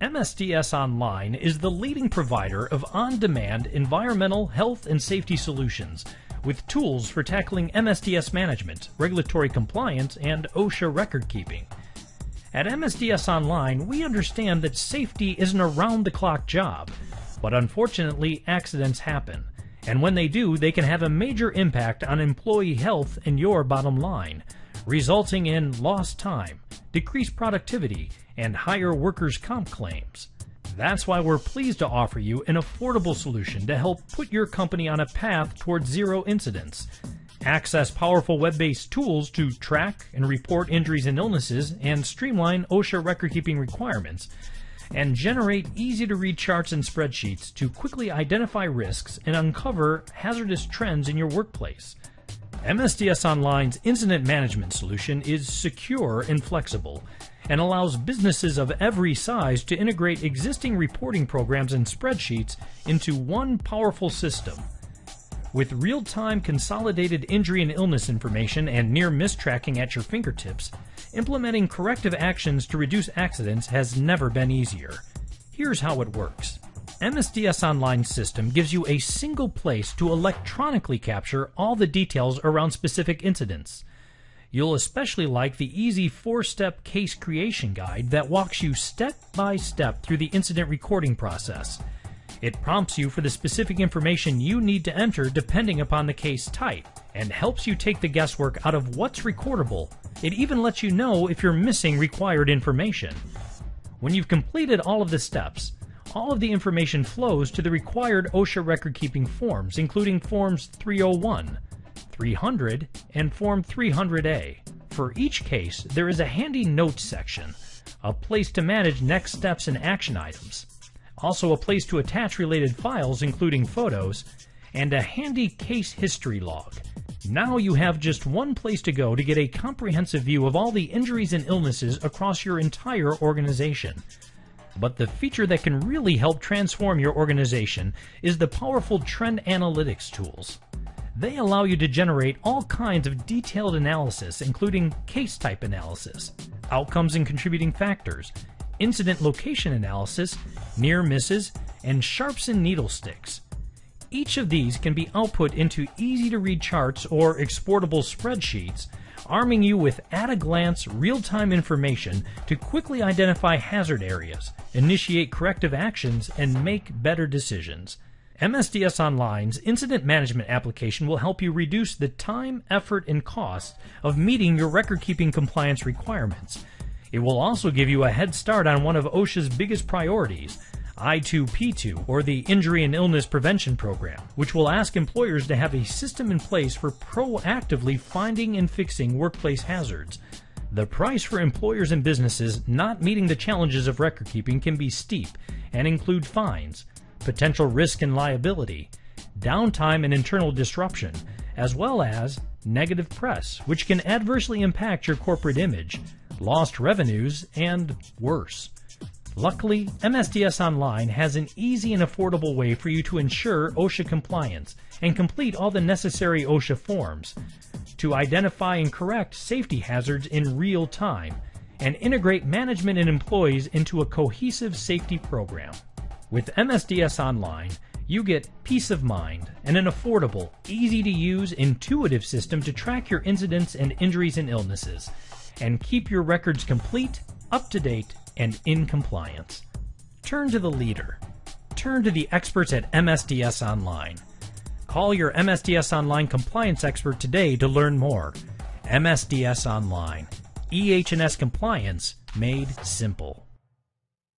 MSDS Online is the leading provider of on demand environmental, health, and safety solutions with tools for tackling MSDS management, regulatory compliance, and OSHA record keeping. At MSDS Online, we understand that safety is an around the clock job, but unfortunately, accidents happen. And when they do, they can have a major impact on employee health and your bottom line, resulting in lost time, decreased productivity, and higher workers' comp claims. That's why we're pleased to offer you an affordable solution to help put your company on a path towards zero incidents. Access powerful web based tools to track and report injuries and illnesses and streamline OSHA record keeping requirements. And generate easy to read charts and spreadsheets to quickly identify risks and uncover hazardous trends in your workplace. MSDS Online's incident management solution is secure and flexible and allows businesses of every size to integrate existing reporting programs and spreadsheets into one powerful system. With real time consolidated injury and illness information and near miss tracking at your fingertips, implementing corrective actions to reduce accidents has never been easier. Here's how it works. MSDS Online system gives you a single place to electronically capture all the details around specific incidents. You'll especially like the easy four step case creation guide that walks you step by step through the incident recording process. It prompts you for the specific information you need to enter depending upon the case type and helps you take the guesswork out of what's recordable. It even lets you know if you're missing required information. When you've completed all of the steps, all of the information flows to the required OSHA record keeping forms, including Forms 301, 300, and Form 300A. For each case, there is a handy notes section, a place to manage next steps and action items, also a place to attach related files including photos, and a handy case history log. Now you have just one place to go to get a comprehensive view of all the injuries and illnesses across your entire organization. But the feature that can really help transform your organization is the powerful trend analytics tools. They allow you to generate all kinds of detailed analysis, including case type analysis, outcomes and contributing factors, incident location analysis, near misses, and sharps and needle sticks. Each of these can be output into easy to read charts or exportable spreadsheets, arming you with at a glance real time information to quickly identify hazard areas, initiate corrective actions, and make better decisions. MSDS Online's incident management application will help you reduce the time, effort, and cost of meeting your record keeping compliance requirements. It will also give you a head start on one of OSHA's biggest priorities, I2P2, or the Injury and Illness Prevention Program, which will ask employers to have a system in place for proactively finding and fixing workplace hazards. The price for employers and businesses not meeting the challenges of record keeping can be steep and include fines potential risk and liability, downtime and internal disruption, as well as negative press, which can adversely impact your corporate image, lost revenues, and worse. Luckily, MSDS Online has an easy and affordable way for you to ensure OSHA compliance and complete all the necessary OSHA forms, to identify and correct safety hazards in real time, and integrate management and employees into a cohesive safety program. With MSDS Online, you get peace of mind and an affordable, easy to use, intuitive system to track your incidents and injuries and illnesses, and keep your records complete, up to date, and in compliance. Turn to the leader. Turn to the experts at MSDS Online. Call your MSDS Online compliance expert today to learn more. MSDS Online. EH&S compliance made simple.